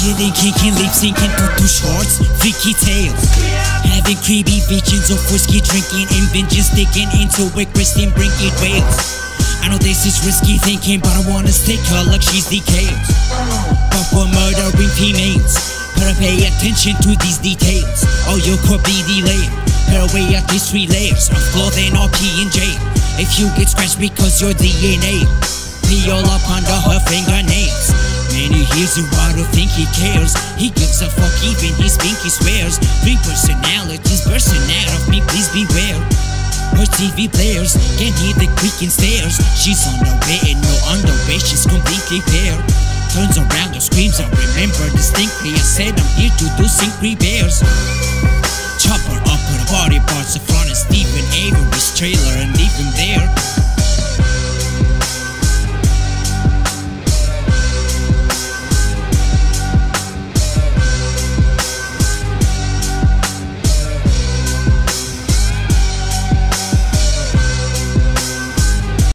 Making lip syncing to Too Short's, freaky tales. Having creepy visions of whiskey drinking and vengeance sticking into it, Christine brinking wails. I know this is risky thinking, but I wanna stick her like she's the chaos. But we're murdering females. Better pay attention to these details, or you could be delayed. Better weigh at least three layers of clothing or J. If you get scratched because your DNA, all up under her fingernails. Man, he hears you out to think he cares. He gives a fuck even his pinky swears. Three personalities bursting out of me, please beware. Her TV players can hear the creaking stairs. She's on the way and no underwear, she's completely bare. Turns around and screams, I remember distinctly. I said I'm here to do sync bears. Chop her up with body parts in front of Steven Avery's trailer and leave him there.